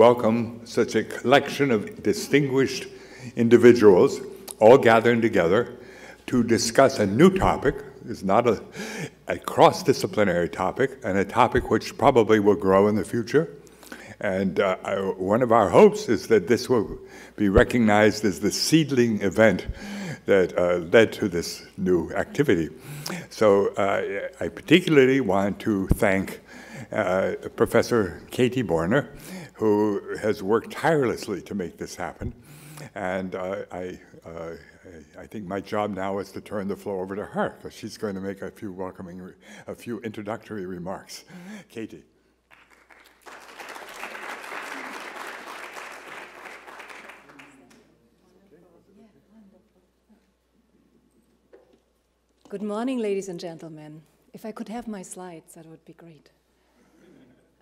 welcome such a collection of distinguished individuals all gathering together to discuss a new topic. It's not a, a cross disciplinary topic, and a topic which probably will grow in the future. And uh, I, one of our hopes is that this will be recognized as the seedling event that uh, led to this new activity. So uh, I particularly want to thank uh, Professor Katy Börner, who has worked tirelessly to make this happen. And uh, I, uh, I think my job now is to turn the floor over to her, because she's going to make a few welcoming, a few introductory remarks. Katy. Good morning, ladies and gentlemen. If I could have my slides, that would be great.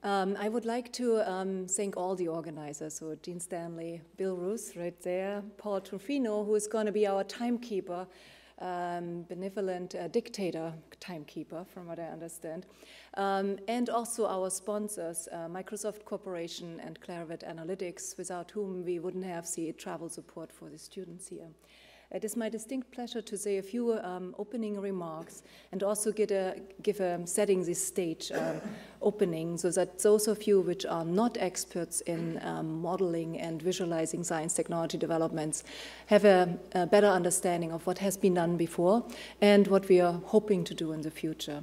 Um, I would like to um, thank all the organizers, so Gene Stanley, Bill Ruth right there, Paul Trunfio, who is going to be our timekeeper, um, benevolent uh, dictator timekeeper, from what I understand, um, and also our sponsors, uh, Microsoft Corporation and Clarivate Analytics, without whom we wouldn't have the travel support for the students here. It is my distinct pleasure to say a few um, opening remarks and also a, give a setting this stage um, opening so that those of you which are not experts in um, modeling and visualizing science technology developments have a, a better understanding of what has been done before and what we are hoping to do in the future.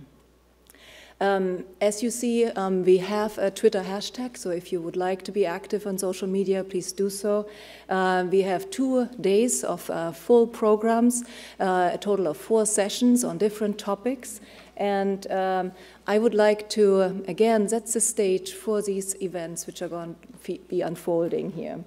Um, as you see, um, we have a Twitter hashtag, so if you would like to be active on social media, please do so. Uh, we have two days of uh, full programs, uh, a total of four sessions on different topics. And um, I would like to, again, set the stage for these events which are going to be unfolding here.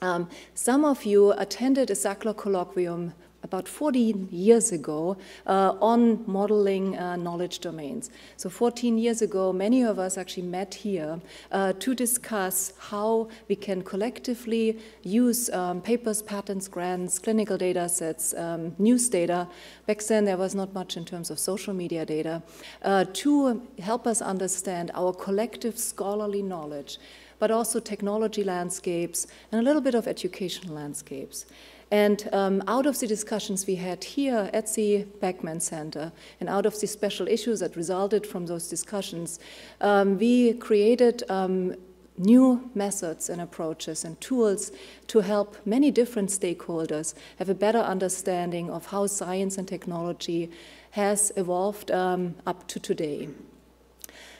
Um, some of you attended a Sackler colloquium about 14 years ago uh, on modeling uh, knowledge domains. So 14 years ago, many of us actually met here uh, to discuss how we can collectively use um, papers, patents, grants, clinical data sets, um, news data. Back then, there was not much in terms of social media data uh, to help us understand our collective scholarly knowledge but also technology landscapes and a little bit of education landscapes. And um, out of the discussions we had here at the Beckman Center, and out of the special issues that resulted from those discussions, um, we created um, new methods and approaches and tools to help many different stakeholders have a better understanding of how science and technology has evolved um, up to today.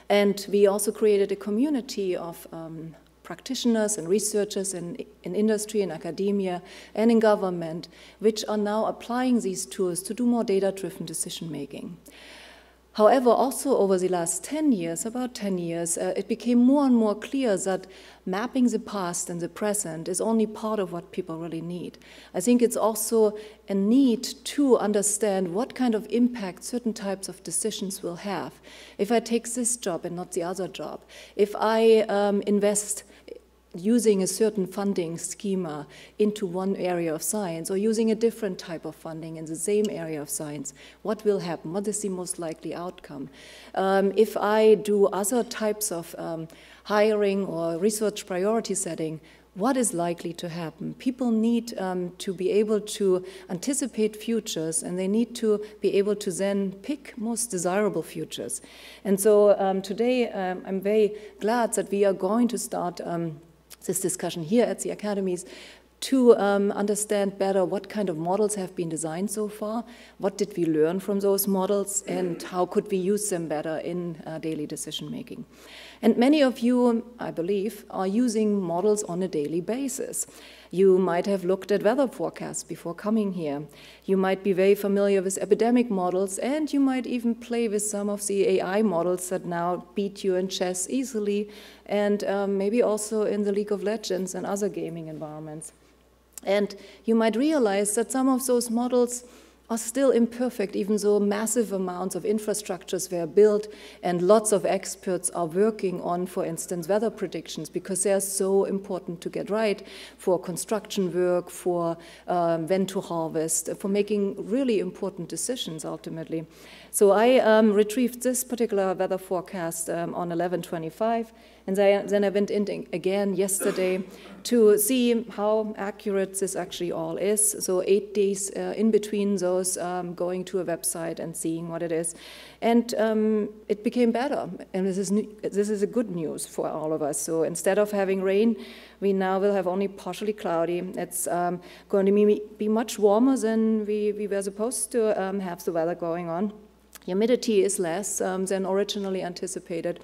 And we also created a community of um, practitioners and researchers in, in industry, in academia, and in government, which are now applying these tools to do more data-driven decision-making. However, also over the last 10 years, about 10 years, uh, it became more and more clear that mapping the past and the present is only part of what people really need. I think it's also a need to understand what kind of impact certain types of decisions will have. If I take this job and not the other job, if I um, invest using a certain funding schema into one area of science or using a different type of funding in the same area of science, what will happen? What is the most likely outcome? Um, if I do other types of um, hiring or research priority setting, what is likely to happen. People need um, to be able to anticipate futures and they need to be able to then pick most desirable futures. And so um, today um, I'm very glad that we are going to start um, this discussion here at the academies to um, understand better what kind of models have been designed so far, what did we learn from those models, and how could we use them better in uh, daily decision making. And many of you, I believe, are using models on a daily basis. You might have looked at weather forecasts before coming here. You might be very familiar with epidemic models, and you might even play with some of the AI models that now beat you in chess easily, and um, maybe also in the League of Legends and other gaming environments. And you might realize that some of those models are still imperfect, even though massive amounts of infrastructures were built and lots of experts are working on, for instance, weather predictions because they are so important to get right for construction work, for um, when to harvest, for making really important decisions ultimately. So I um, retrieved this particular weather forecast um, on 1125 and then I went in again yesterday to see how accurate this actually all is. So eight days uh, in between those um, going to a website and seeing what it is. And um, it became better. And this is, this is a good news for all of us. So instead of having rain, we now will have only partially cloudy. It's um, going to be, much warmer than we, we were supposed to um, have the weather going on. Humidity is less um, than originally anticipated.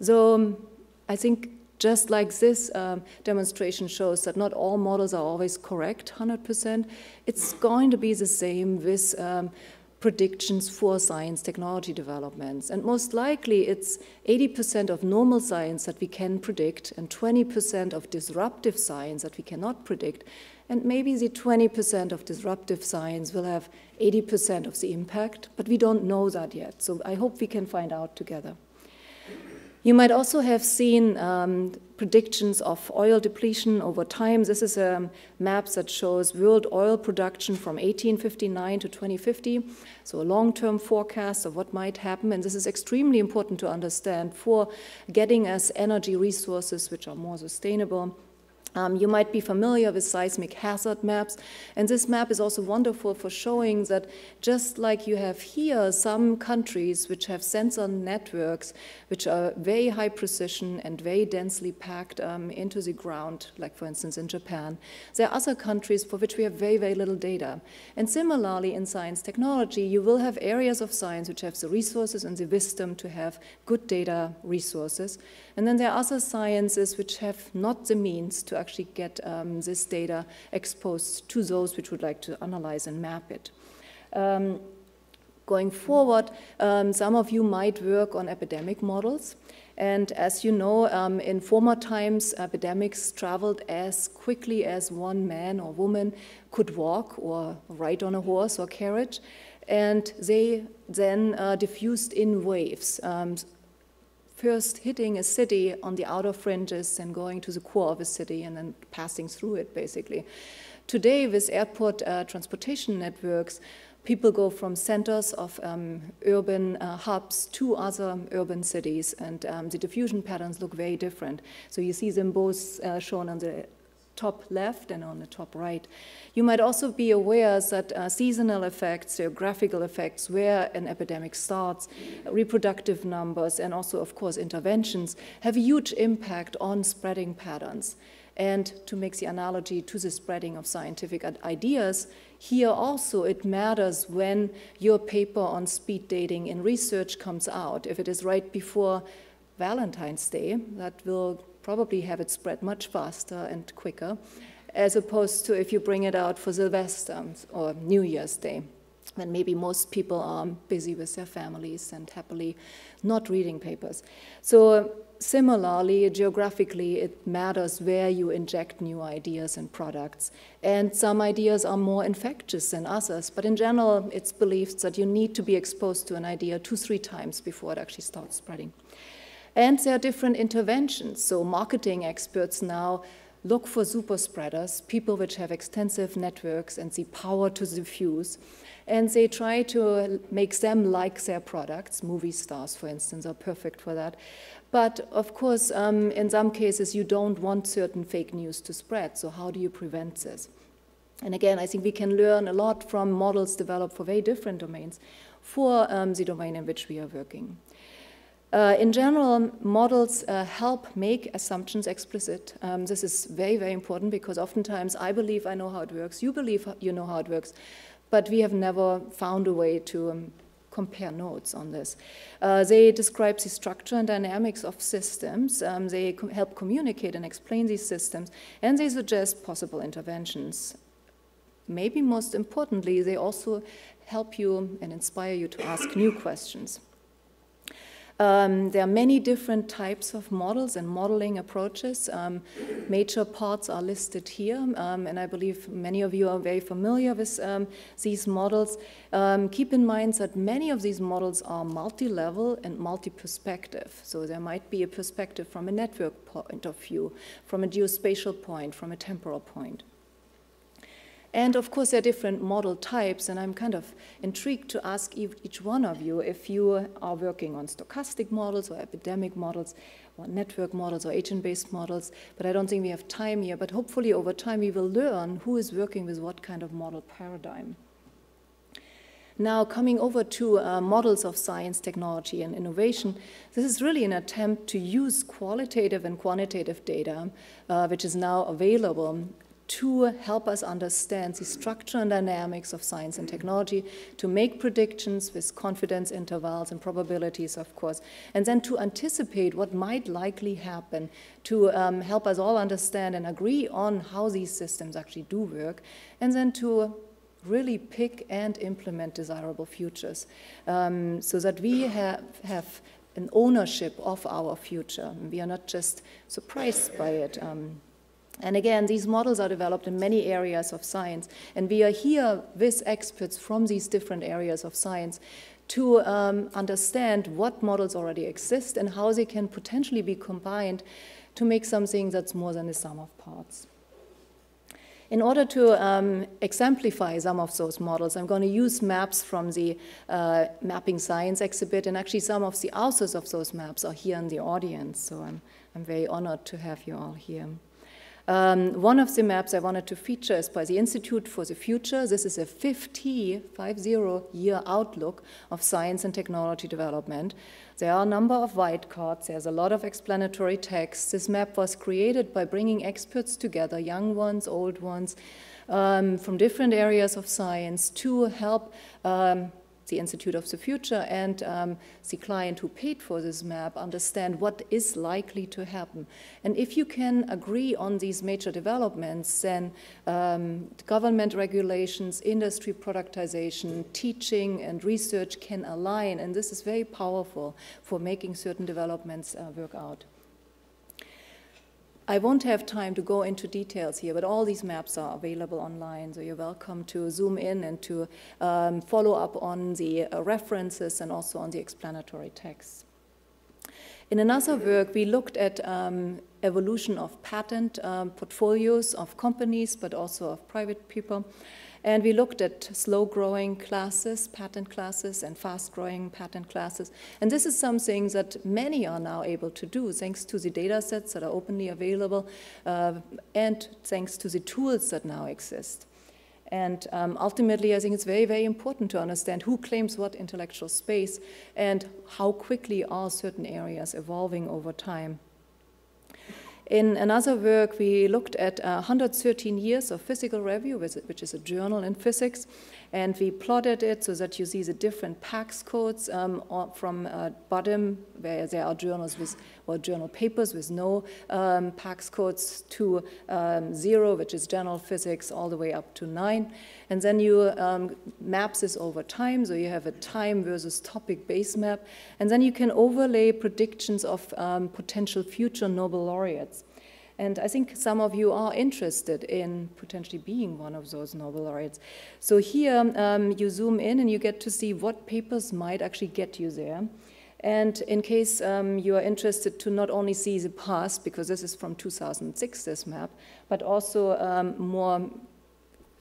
So I think just like this um, demonstration shows that not all models are always correct 100%, it's going to be the same with um, predictions for science technology developments. And most likely it's 80% of normal science that we can predict and 20% of disruptive science that we cannot predict. And maybe the 20% of disruptive science will have 80% of the impact, but we don't know that yet. So I hope we can find out together. You might also have seen um, predictions of oil depletion over time. This is a map that shows world oil production from 1859 to 2050, so a long-term forecast of what might happen. And this is extremely important to understand for getting us energy resources which are more sustainable um, you might be familiar with seismic hazard maps, and this map is also wonderful for showing that just like you have here some countries which have sensor networks which are very high precision and very densely packed um, into the ground, like for instance in Japan, there are other countries for which we have very, very little data. And similarly in science technology, you will have areas of science which have the resources and the wisdom to have good data resources, and then there are other sciences which have not the means to actually get um, this data exposed to those which would like to analyze and map it. Um, going forward, um, some of you might work on epidemic models. And as you know, um, in former times, epidemics traveled as quickly as one man or woman could walk or ride on a horse or carriage. And they then uh, diffused in waves. Um, first hitting a city on the outer fringes and going to the core of a city and then passing through it, basically. Today, with airport uh, transportation networks, people go from centers of um, urban uh, hubs to other urban cities, and um, the diffusion patterns look very different. So you see them both uh, shown on the top left and on the top right. You might also be aware that uh, seasonal effects, geographical effects, where an epidemic starts, reproductive numbers, and also, of course, interventions have a huge impact on spreading patterns. And to make the analogy to the spreading of scientific ideas, here also it matters when your paper on speed dating in research comes out. If it is right before Valentine's Day, that will probably have it spread much faster and quicker, as opposed to if you bring it out for Sylvester or New Year's Day, then maybe most people are busy with their families and happily not reading papers. So similarly, geographically, it matters where you inject new ideas and products. And some ideas are more infectious than others, but in general, it's believed that you need to be exposed to an idea two, three times before it actually starts spreading. And there are different interventions. So marketing experts now look for super spreaders, people which have extensive networks and the power to diffuse. And they try to make them like their products. Movie stars, for instance, are perfect for that. But of course, um, in some cases, you don't want certain fake news to spread. So how do you prevent this? And again, I think we can learn a lot from models developed for very different domains for um, the domain in which we are working. Uh, in general, models uh, help make assumptions explicit. Um, this is very, very important because oftentimes I believe I know how it works, you believe you know how it works, but we have never found a way to um, compare notes on this. Uh, they describe the structure and dynamics of systems, um, they help communicate and explain these systems, and they suggest possible interventions. Maybe most importantly, they also help you and inspire you to ask new questions. Um, there are many different types of models and modeling approaches. Um, major parts are listed here, um, and I believe many of you are very familiar with um, these models. Um, keep in mind that many of these models are multi-level and multi-perspective. So there might be a perspective from a network point of view, from a geospatial point, from a temporal point. And of course, there are different model types, and I'm kind of intrigued to ask each one of you if you are working on stochastic models or epidemic models or network models or agent-based models, but I don't think we have time here, but hopefully over time we will learn who is working with what kind of model paradigm. Now, coming over to uh, models of science, technology, and innovation, this is really an attempt to use qualitative and quantitative data, uh, which is now available to help us understand the structure and dynamics of science and technology, to make predictions with confidence intervals and probabilities, of course, and then to anticipate what might likely happen, to um, help us all understand and agree on how these systems actually do work, and then to really pick and implement desirable futures um, so that we have, have an ownership of our future. We are not just surprised by it. Um, and again, these models are developed in many areas of science, and we are here with experts from these different areas of science to um, understand what models already exist and how they can potentially be combined to make something that's more than the sum of parts. In order to um, exemplify some of those models, I'm going to use maps from the uh, Mapping Science exhibit, and actually some of the authors of those maps are here in the audience, so I'm, I'm very honored to have you all here. Um, one of the maps I wanted to feature is by the Institute for the Future. This is a 50, 50 year outlook of science and technology development. There are a number of white cards. There's a lot of explanatory text. This map was created by bringing experts together, young ones, old ones, um, from different areas of science to help um, the Institute of the Future and um, the client who paid for this map understand what is likely to happen. And if you can agree on these major developments, then um, government regulations, industry productization, teaching, and research can align. And this is very powerful for making certain developments uh, work out. I won't have time to go into details here, but all these maps are available online, so you're welcome to zoom in and to um, follow up on the uh, references and also on the explanatory text. In another work, we looked at um, evolution of patent um, portfolios of companies, but also of private people. And we looked at slow-growing classes, patent classes, and fast-growing patent classes. And this is something that many are now able to do thanks to the data sets that are openly available uh, and thanks to the tools that now exist. And um, ultimately, I think it's very, very important to understand who claims what intellectual space and how quickly are certain areas evolving over time. In another work, we looked at uh, 113 years of physical review, which is a journal in physics, and we plotted it so that you see the different PACS codes um, from uh, bottom, where there are journals with, or journal papers with no um, PACS codes, to um, zero, which is general physics, all the way up to nine. And then you um, map this over time, so you have a time versus topic base map, and then you can overlay predictions of um, potential future Nobel laureates. And I think some of you are interested in potentially being one of those Nobel laureates. So here um, you zoom in and you get to see what papers might actually get you there. And in case um, you are interested to not only see the past, because this is from 2006, this map, but also um, more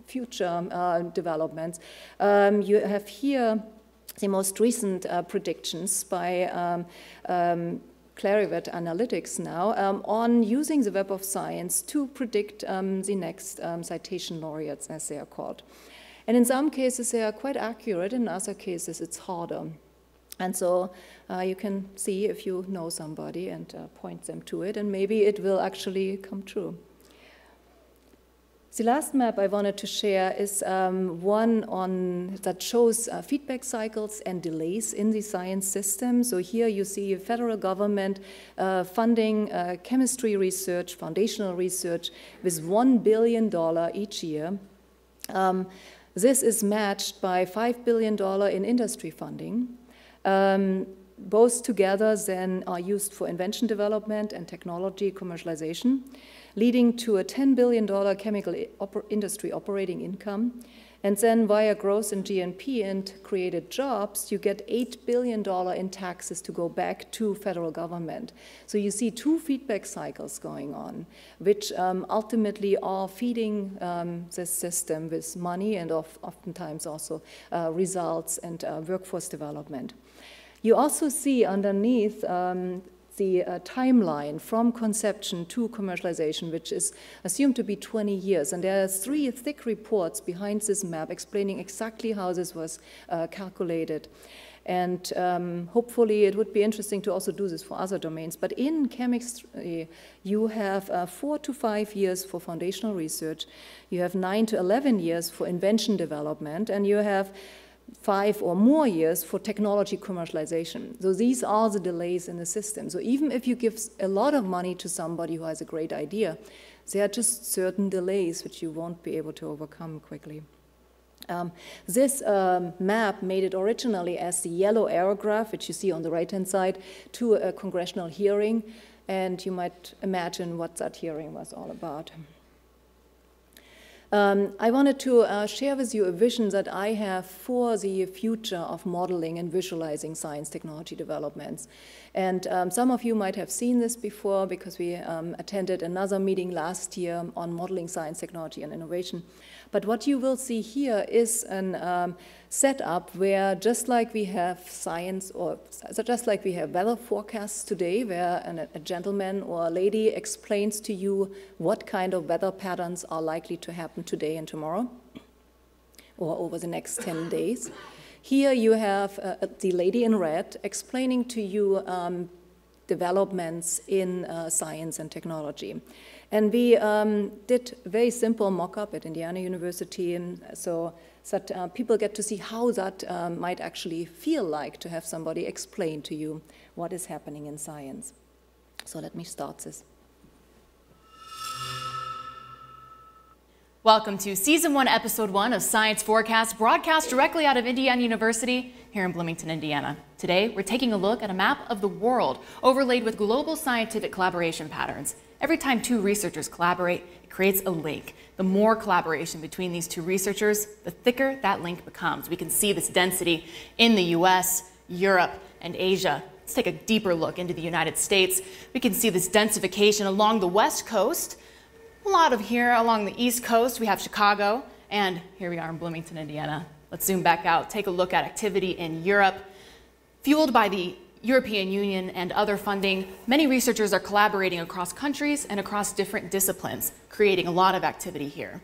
future uh, developments, um, you have here the most recent uh, predictions by um, um, Clarivate Analytics now um, on using the Web of Science to predict um, the next um, citation laureates, as they are called. And in some cases, they are quite accurate. In other cases, it's harder. And so uh, you can see if you know somebody and uh, point them to it, and maybe it will actually come true. The last map I wanted to share is um, one on, that shows uh, feedback cycles and delays in the science system. So here you see federal government uh, funding uh, chemistry research, foundational research, with $1 billion each year. Um, this is matched by $5 billion in industry funding. Um, both together then are used for invention development and technology commercialization, leading to a $10 billion chemical industry operating income and then via growth in GNP and created jobs, you get $8 billion in taxes to go back to federal government. So you see two feedback cycles going on, which um, ultimately are feeding um, this system with money and of, oftentimes also uh, results and uh, workforce development. You also see underneath um, the uh, timeline from conception to commercialization, which is assumed to be 20 years. And there are three thick reports behind this map explaining exactly how this was uh, calculated. And um, hopefully it would be interesting to also do this for other domains. But in chemistry, you have uh, four to five years for foundational research, you have nine to 11 years for invention development, and you have five or more years for technology commercialization. So these are the delays in the system. So even if you give a lot of money to somebody who has a great idea, there are just certain delays which you won't be able to overcome quickly. Um, this um, map made it originally as the yellow arrow graph, which you see on the right-hand side, to a congressional hearing, and you might imagine what that hearing was all about. Um, I wanted to uh, share with you a vision that I have for the future of modeling and visualizing science technology developments. And um, some of you might have seen this before because we um, attended another meeting last year on modeling science technology and innovation. But what you will see here is an um, setup where just like we have science or just like we have weather forecasts today where an, a gentleman or a lady explains to you what kind of weather patterns are likely to happen today and tomorrow or over the next 10 days. Here you have uh, the lady in red explaining to you um, developments in uh, science and technology. And we um, did very simple mock-up at Indiana University, so that uh, people get to see how that um, might actually feel like to have somebody explain to you what is happening in science. So let me start this. Welcome to Season 1, Episode 1 of Science Forecast, broadcast directly out of Indiana University here in Bloomington, Indiana. Today, we're taking a look at a map of the world overlaid with global scientific collaboration patterns. Every time two researchers collaborate, it creates a link. The more collaboration between these two researchers, the thicker that link becomes. We can see this density in the US, Europe, and Asia. Let's take a deeper look into the United States. We can see this densification along the west coast. A lot of here along the east coast, we have Chicago, and here we are in Bloomington, Indiana. Let's zoom back out, take a look at activity in Europe. Fueled by the European Union and other funding, many researchers are collaborating across countries and across different disciplines, creating a lot of activity here.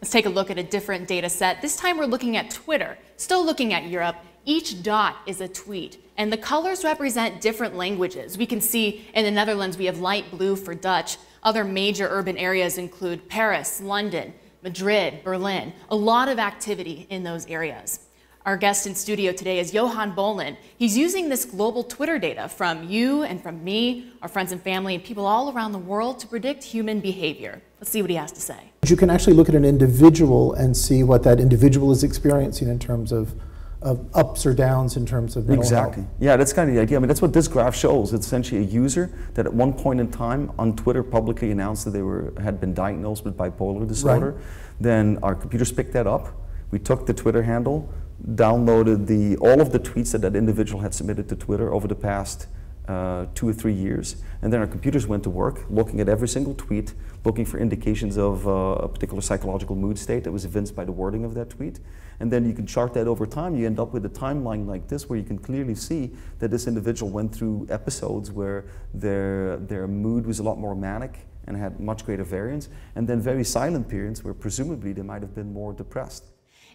Let's take a look at a different data set. This time we're looking at Twitter, still looking at Europe. Each dot is a tweet, and the colors represent different languages. We can see in the Netherlands we have light blue for Dutch. Other major urban areas include Paris, London, Madrid, Berlin. A lot of activity in those areas. Our guest in studio today is Johan Bollen. He's using this global Twitter data from you and from me, our friends and family, and people all around the world to predict human behavior. Let's see what he has to say. You can actually look at an individual and see what that individual is experiencing in terms of, of ups or downs in terms of mental exactly. health. Yeah, that's kind of the idea. I mean, that's what this graph shows. It's essentially a user that at one point in time on Twitter publicly announced that they were had been diagnosed with bipolar disorder. Right. Then our computers picked that up. We took the Twitter handle, downloaded the, all of the tweets that that individual had submitted to Twitter over the past uh, two or three years. And then our computers went to work looking at every single tweet, looking for indications of uh, a particular psychological mood state that was evinced by the wording of that tweet. And then you can chart that over time. You end up with a timeline like this where you can clearly see that this individual went through episodes where their, their mood was a lot more manic and had much greater variance, and then very silent periods where presumably they might have been more depressed.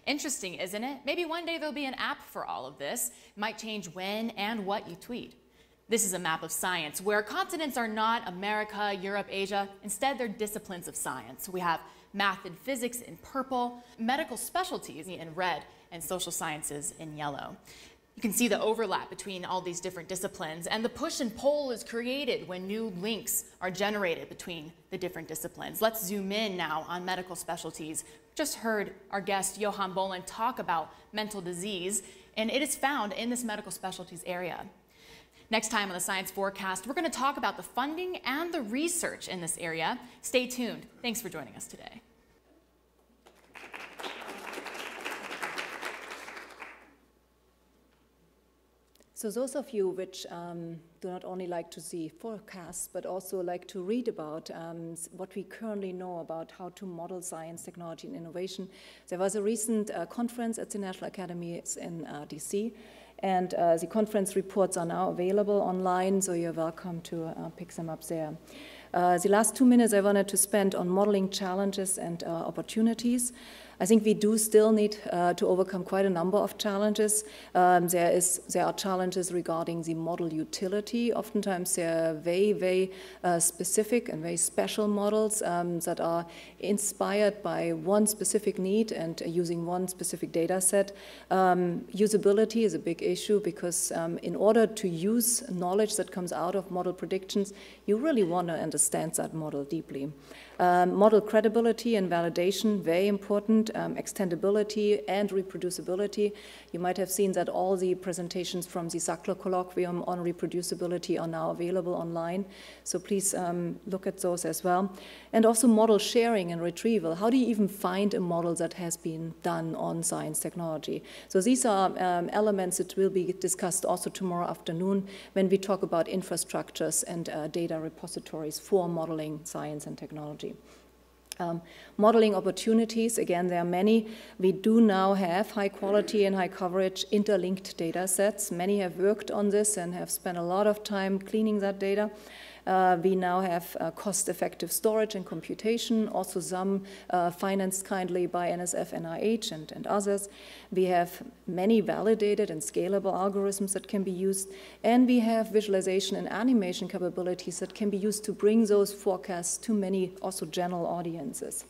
Interesting, isn't it? Maybe one day there'll be an app for all of this. It might change when and what you tweet. This is a map of science where continents are not America, Europe, Asia. Instead, they're disciplines of science. We have math and physics in purple, medical specialties in red, and social sciences in yellow. You can see the overlap between all these different disciplines, and the push and pull is created when new links are generated between the different disciplines. Let's zoom in now on medical specialties. Just heard our guest Johan Bollen talk about mental disease. and it is found in this medical specialties area. Next time on the Science Forecast, we're going to talk about the funding and the research in this area. Stay tuned. Thanks for joining us today. So those of you which um, do not only like to see forecasts, but also like to read about um, what we currently know about how to model science, technology, and innovation, there was a recent uh, conference at the National Academies in uh, DC, and uh, the conference reports are now available online, so you're welcome to uh, pick them up there. Uh, the last two minutes I wanted to spend on modeling challenges and uh, opportunities. I think we do still need uh, to overcome quite a number of challenges. Um, there, is, there are challenges regarding the model utility. Oftentimes, there are very, very uh, specific and very special models um, that are inspired by one specific need and using one specific data set. Um, usability is a big issue because um, in order to use knowledge that comes out of model predictions, you really want to understand that model deeply. Um, model credibility and validation, very important. Um, extendability and reproducibility. You might have seen that all the presentations from the Sackler colloquium on reproducibility are now available online. So please um, look at those as well. And also model sharing and retrieval. How do you even find a model that has been done on science technology? So these are um, elements that will be discussed also tomorrow afternoon when we talk about infrastructures and uh, data repositories for modeling science and technology. Um, modeling opportunities, again, there are many. We do now have high quality and high coverage interlinked data sets. Many have worked on this and have spent a lot of time cleaning that data. Uh, we now have uh, cost-effective storage and computation, also some uh, financed kindly by NSF, NIH, and, and others. We have many validated and scalable algorithms that can be used, and we have visualization and animation capabilities that can be used to bring those forecasts to many also general audiences.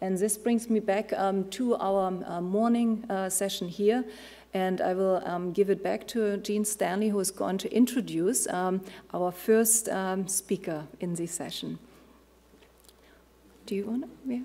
And this brings me back um, to our uh, morning uh, session here. And I will um, give it back to Gene Stanley, who is going to introduce um, our first um, speaker in this session. Do you want to? Yeah.